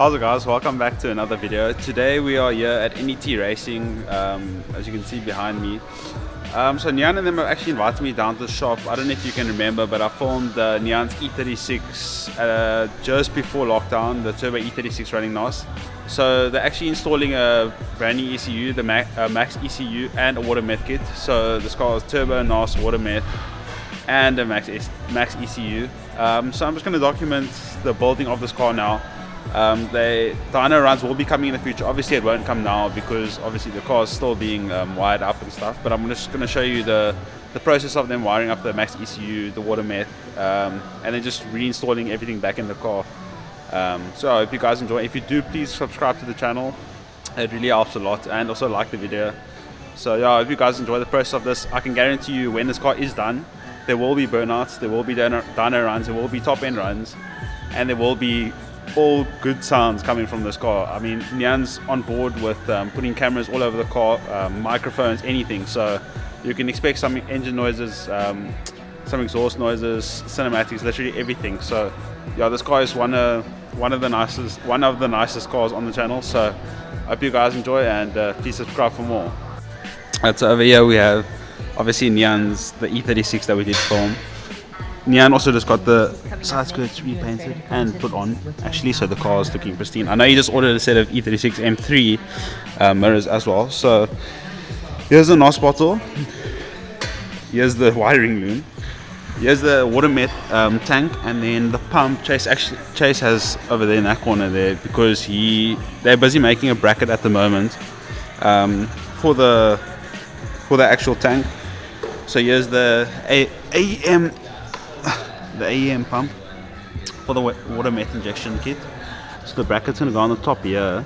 How's it guys? Welcome back to another video. Today we are here at NET Racing, um, as you can see behind me. Um, so Nian and them have actually invited me down to the shop. I don't know if you can remember, but I filmed uh, Nian's E36 uh, just before lockdown, the Turbo E36 running NOS. So they're actually installing a brand new ECU, the Max, uh, Max ECU and a water meth kit. So this car is Turbo, NOS, water meth and a Max, Max ECU. Um, so I'm just going to document the building of this car now. Um, they, dyno runs will be coming in the future. Obviously, it won't come now because obviously the car is still being um, wired up and stuff. But I'm just going to show you the the process of them wiring up the Max ECU, the water meth, um, and then just reinstalling everything back in the car. Um, so I hope you guys enjoy. If you do, please subscribe to the channel. It really helps a lot, and also like the video. So yeah, I hope you guys enjoy the process of this. I can guarantee you, when this car is done, there will be burnouts, there will be dyno, dyno runs, there will be top end runs, and there will be all good sounds coming from this car. I mean, Nian's on board with um, putting cameras all over the car, um, microphones, anything. So you can expect some engine noises, um, some exhaust noises, cinematics, literally everything. So yeah, this car is one of one of the nicest one of the nicest cars on the channel. So I hope you guys enjoy and uh, please subscribe for more. That's over here. We have obviously Nian's the E36 that we did film. Nian also just got the side skirts repainted and put on actually so the car is looking pristine. I know you just ordered a set of E36 M3 uh, mirrors as well. So here's the NOS bottle. Here's the wiring loom. Here's the water meth um, tank and then the pump. Chase actually Chase has over there in that corner there because he they're busy making a bracket at the moment um, for the for the actual tank. So here's the AEM the AEM pump for the water meth injection kit. So the bracket's gonna go on the top here,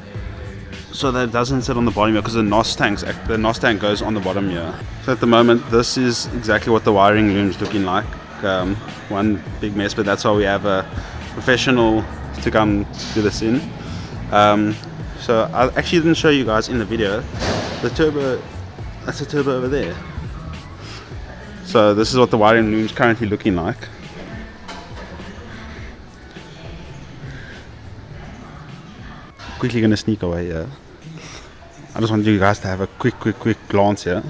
so that it doesn't sit on the bottom here because the NOS tanks, the NOS tank goes on the bottom here. So at the moment, this is exactly what the wiring loom's looking like. Um, one big mess, but that's why we have a professional to come do this in. Um, so I actually didn't show you guys in the video the turbo. That's a turbo over there. So this is what the wiring loom is currently looking like. Quickly gonna sneak away here. I just want you guys to have a quick, quick, quick glance here.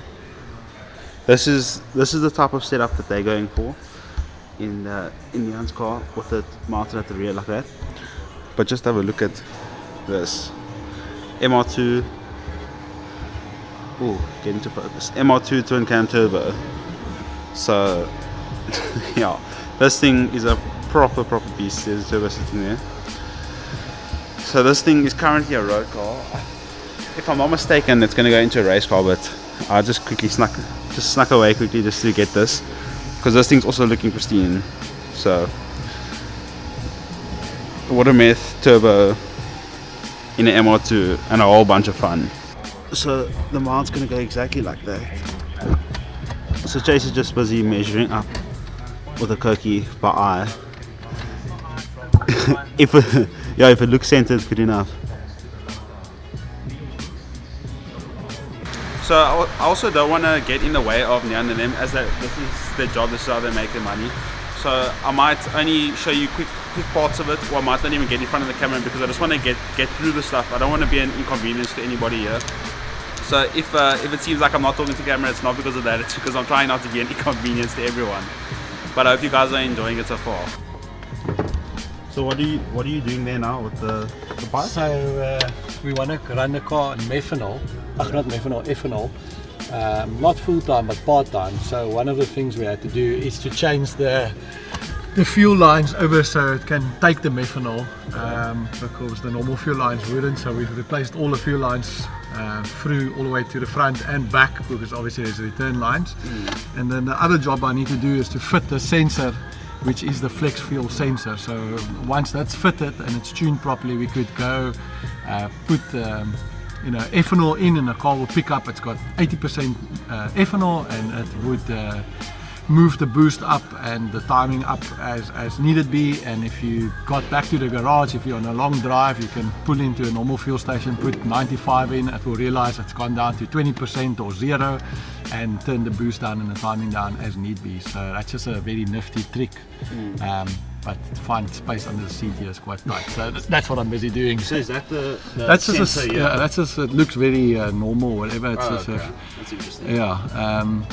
This is this is the type of setup that they're going for in uh, in Nian's car with it mounted at the rear like that. But just have a look at this MR2. Oh, get into focus. MR2 twin cam turbo. So yeah, this thing is a proper proper beast. There's a turbo sitting there. So this thing is currently a road car. If I'm not mistaken, it's going to go into a race car, but I just quickly snuck, just snuck away quickly just to get this, because this thing's also looking pristine. So, water meth turbo in an MR2 and a whole bunch of fun. So the mount's going to go exactly like that. So Chase is just busy measuring up with a cookie by eye. if yeah, if it looks centered, it's good enough. So I also don't want to get in the way of Nian and them as that this is their job, this is how they make their money. So I might only show you quick quick parts of it or I might not even get in front of the camera because I just want to get get through the stuff. I don't want to be an inconvenience to anybody here. So if uh, if it seems like I'm not talking to camera, it's not because of that. It's because I'm trying not to be an inconvenience to everyone. But I hope you guys are enjoying it so far. So what are you what are you doing there now with the, the bike? So uh, we want to run the car on methanol. Ach, not methanol, ethanol. Um, not full time but part time. So one of the things we had to do is to change the the fuel lines over so it can take the methanol um, because the normal fuel lines wouldn't. So we've replaced all the fuel lines uh, through all the way to the front and back because obviously there's return lines. Mm. And then the other job I need to do is to fit the sensor which is the flex fuel sensor. So once that's fitted and it's tuned properly, we could go uh, put um, you know ethanol in and the car will pick up. It's got 80% uh, ethanol and it would uh, move the boost up and the timing up as, as needed be and if you got back to the garage if you're on a long drive you can pull into a normal fuel station put 95 in it will realize it's gone down to 20% or zero and turn the boost down and the timing down as need be so that's just a very nifty trick mm. um, but to find space under the seat here is quite tight. So that's what I'm busy doing. So is that the, the That's just a, sensor here? yeah, that's just it looks very uh, normal, whatever. It's Oh, just okay. a, That's interesting. yeah. Um,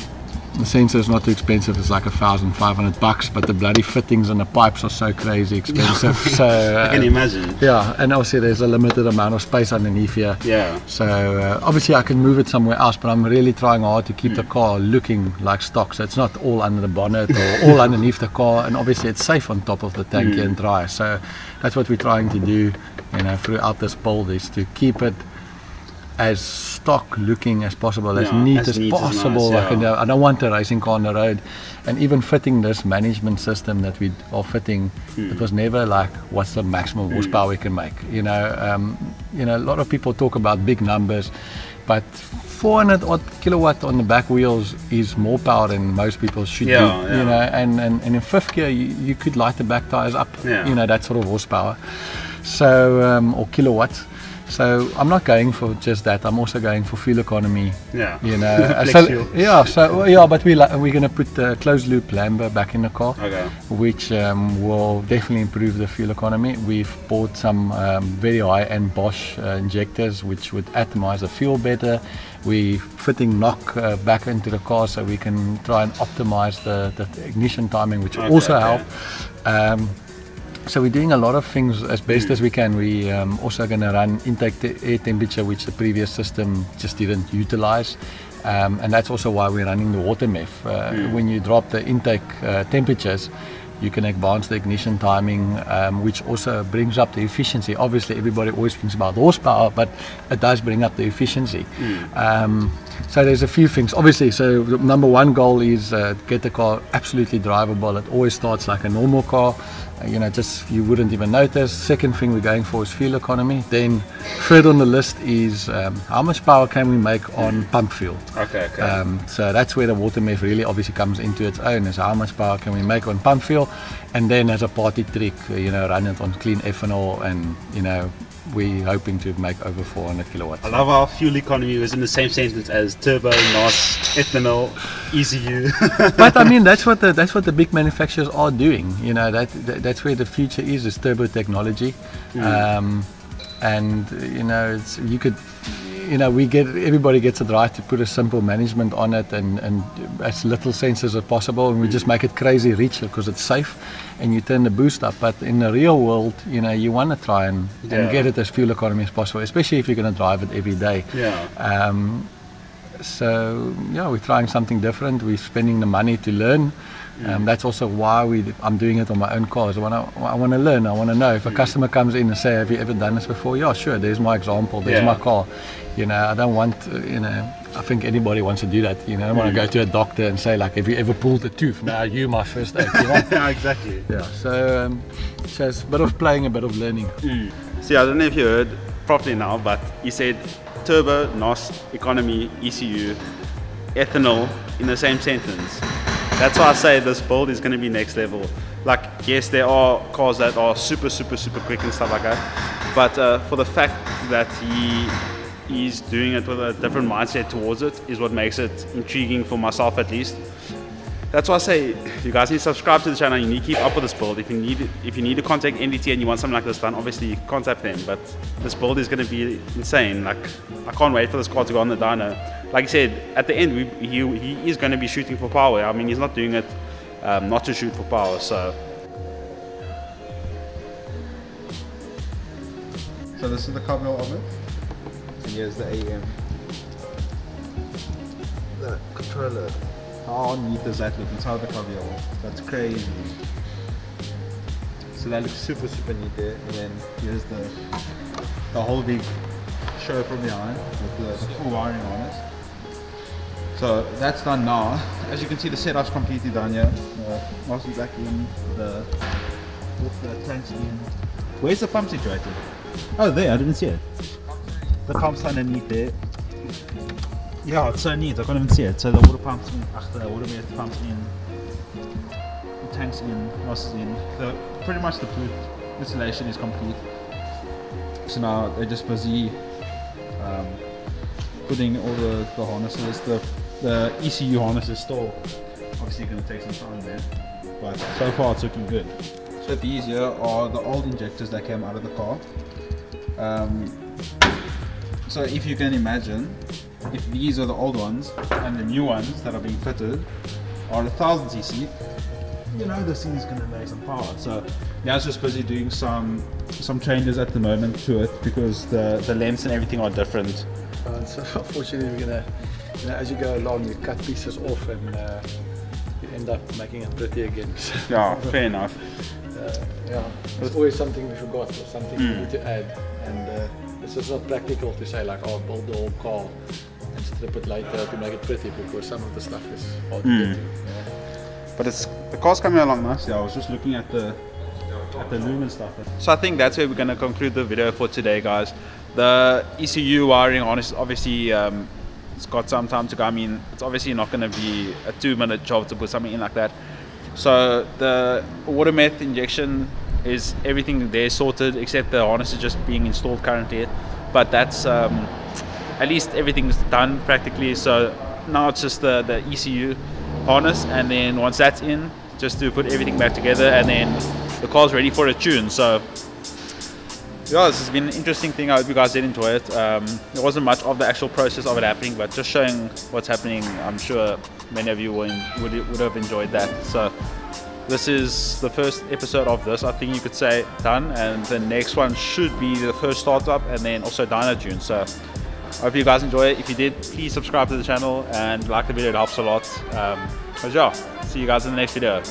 the sensor is not too expensive. It's like a thousand five hundred bucks, but the bloody fittings and the pipes are so crazy expensive. so I can uh, imagine. yeah, and obviously there's a limited amount of space underneath here. Yeah. So uh, obviously I can move it somewhere else, but I'm really trying hard to keep the car looking like stock. So it's not all under the bonnet or all underneath the car, and obviously it's safe on top of the tank and dry. So that's what we're trying to do, you know, throughout this build is to keep it as stock looking as possible, as neat as as, neat as possible. nice, I, yeah. I don't want a racing car on the road, and even fitting this management system that we are fitting, Hmm. it was never like what's the maximum horsepower we can make. You know, um, you know, a lot of people talk about big numbers, but 400 odd kilowatt on the back wheels is more power than most people should Yeah, do. yeah. You know, and, and, and in fifth gear you, you could light the back tires up. You know that sort of horsepower. So um, or kilowatts. So I'm not going for just that. I'm also going for fuel economy. Yeah. You know. Uh, so, yeah. So yeah, but we li- we're going to put the closed loop Lambda back in the car Okay. which um, will definitely improve the fuel economy. We've bought some um, very high-end Bosch uh, injectors which would atomize the fuel better. We're fitting knock uh, back into the car so we can try and optimize the, the ignition timing, which Okay, also okay. help. Um, so we're doing a lot of things as best as we can. We um, also going to run intake te- air temperature, which the previous system just didn't utilize. Um, and that's also why we're running the water meth. Uh, When you drop the intake uh, temperatures, you can advance the ignition timing, um, which also brings up the efficiency. Obviously, everybody always thinks about horsepower, but it does bring up the efficiency. Um, so there's a few things. Obviously, so the number one goal is uh, get the car absolutely drivable. It always starts like a normal car. Uh, you know, just you wouldn't even notice. Second thing we're going for is fuel economy. Then third on the list is um, how much power can we make on pump fuel. Okay. Okay. Um, so that's where the water meth really obviously comes into its own is how much power can we make on pump fuel and then as a party trick you know run it on clean ethanol and you know we're hoping to make over 400 kilowatts. I love how fuel economy. Was in the same sentence as turbo, NOS, ethanol, ECU. but I mean that's what the that's what the big manufacturers are doing. You know that, that that's where the future is is turbo technology. Um, and you know it's you could you know we get everybody gets it right to put a simple management on it and and as little sensors as possible and we just make it crazy rich because it's safe and you turn the boost up but in the real world you know you want to try and, Yeah. and get it as fuel economy as possible especially if you're going to drive it every day yeah. um, so yeah, we're trying something different. We're spending the money to learn. Um, that's also why we, I'm doing it on my own cars. I want to, I want to learn. I want to know if a customer comes in and say, "Have you ever done this before?" Yeah, sure. There's my example. There's Yeah. my car. You know, I don't want, uh, you know, I think anybody wants to do that. You know, I don't want to go to a doctor and say like, "Have you ever pulled a tooth?" Now you my first aid. You know? yeah, exactly. yeah. So, um, so it's a bit of playing, a bit of learning. See, I don't know if you heard properly now, but he said turbo, NOS, economy, ECU, ethanol in the same sentence. That's why I say this build is going to be next level. Like, yes, there are cars that are super, super, super quick and stuff like that, but uh, for the fact that he is doing it with a different mindset towards it is what makes it intriguing for myself at least. That's why I say you guys need to subscribe to the channel. You need to keep up with this build. If you need if you need to contact NDT and you want something like this done, obviously contact them. But this build is going to be insane. Like I can't wait for this car to go on the dyno. Like I said, at the end we, he he is going to be shooting for power. I mean he's not doing it um, not to shoot for power. So So this is the cabrio of it. And here's the AEM. The controller. How neat does that look inside the cabrio? That's crazy. So that looks super super neat there. And then here's the the whole big show from behind with the, the full wiring on it. So that's done now. As you can see the setup's completely done here. The master's back in, the with the tanks in. Where's the pump situated? Oh, there, I didn't see it. The pump's underneath there. Yeah, it's so neat, I can't even see it. So the water pump's in, after the water pump's in, the tank's in, is in. The, pretty much the installation is complete. So now they're just busy um, putting all the, the harnesses. The, the ECU harness is still obviously going to take some time there. But so far it's looking good. So that these here are the old injectors that came out of the car. Um, so if you can imagine, if these are the old ones and the new ones that are being fitted are a thousand cc, you know this thing is going to make some power. So now it's just busy doing some some changes at the moment to it because the the lengths and everything are different. Uh, so unfortunately, we're gonna, you know, as you go along, you cut pieces off and uh, you end up making it pretty again. So, Yeah, fair enough. uh, yeah, there's always something we forgot or something we need to add, and uh, it's just not practical to say like, oh, build the whole car and strip it later to make it pretty because some of the stuff is hard to get to. Yeah. But it's The car's coming along nicely. I was just looking at the at the lumen stuff. So I think that's where we're going to conclude the video for today, guys. The ECU wiring on is obviously um, it's got some time to go. I mean, it's obviously not going to be a two-minute job to put something in like that. So the water meth injection is everything there sorted except the harness is just being installed currently. But that's um, at least everything's done practically. So now it's just the, the ECU harness, and then once that's in, just to put everything back together, and then the car's ready for a tune. So yeah, this has been an interesting thing. I hope you guys did enjoy it. Um, there wasn't much of the actual process of it happening, but just showing what's happening, I'm sure many of you would, would, would have enjoyed that. So this is the first episode of this, I think you could say, done. And the next one should be the first startup and then also Dyno Tune. So I hope you guys enjoy it. If you did, please subscribe to the channel and like the video, it helps a lot. Um, but yeah, see you guys in the next video.